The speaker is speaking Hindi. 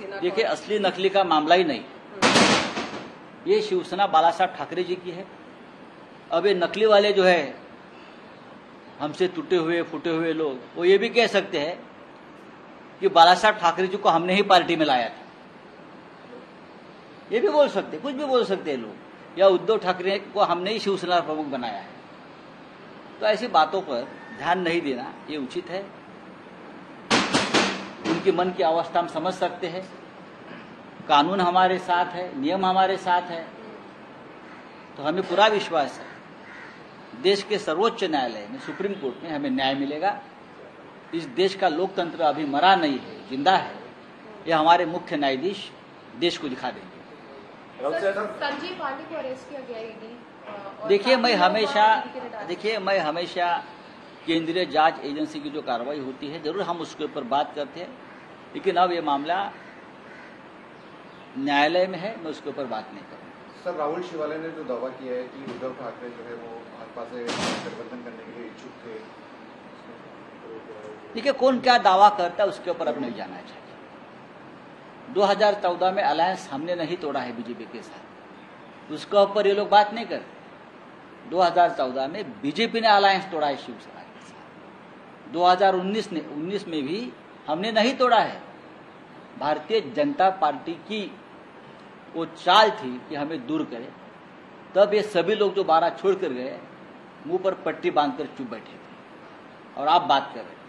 देखिए, असली नकली का मामला ही नहीं। ये शिवसेना बाला साहब ठाकरे जी की है। अब ये नकली वाले जो है, हमसे टूटे हुए, फूटे हुए लोग, वो ये भी कह सकते हैं कि बाला साहब ठाकरे जी को हमने ही पार्टी में लाया था। ये भी बोल सकते, कुछ भी बोल सकते हैं लोग। या उद्धव ठाकरे को हमने ही शिवसेना प्रमुख बनाया है। तो ऐसी बातों पर ध्यान नहीं देना, ये उचित है। उनके मन की अवस्था हम समझ सकते हैं। कानून हमारे साथ है नियम हमारे साथ है। तो हमें पूरा विश्वास है। देश के सर्वोच्च न्यायालय में सुप्रीम कोर्ट में हमें न्याय मिलेगा। इस देश का लोकतंत्र अभी मरा नहीं है ज़िंदा है। ये हमारे मुख्य न्यायाधीश देश को दिखा देंगे। राउत सर, साहब संजीव पांडे को अरेस्ट किया गया ईडी देखिए मैं हमेशा देखिए मैं हमेशा केंद्रीय जाँच एजेंसी की जो कार्रवाई होती है ज़रूर हम उसके ऊपर बात करते हैं। लेकिन अब ये मामला न्यायालय में है मैं उसके ऊपर बात नहीं करूँगा। सर राहुल शिवालय ने जो दावा किया है कि उद्धव ठाकरे जो है वो भाजपा से गठबंधन करने के लिए इच्छुक थे देखिए कौन क्या दावा करता है उसके ऊपर अब नहीं जाना चाहिए। 2014 में अलायंस हमने नहीं तोड़ा है बीजेपी के साथ। उसके ऊपर ये लोग बात नहीं करते 2014 में बीजेपी ने अलायंस तोड़ा है शिवसेना के साथ। 2019 ने 19 में भी हमने नहीं तोड़ा है। भारतीय जनता पार्टी की वो चाल थी कि हमें दूर करे। तब ये सभी लोग जो बारह छोड़ कर गए, मुँह पर पट्टी बांधकर चुप बैठे थे। और आप बात कर रहे हैं